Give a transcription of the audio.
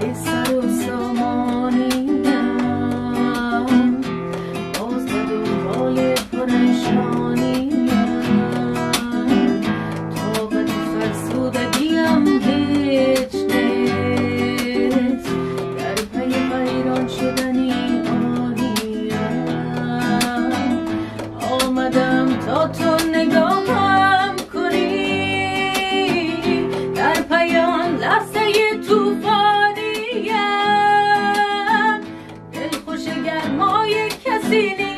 به سر و سامانیم باز به دنبال پرشانیم طاقت فرسودگیم هیچ نیست. در پی حیران شدنی آنیم آمدم تا تو گرمای کسی نیست.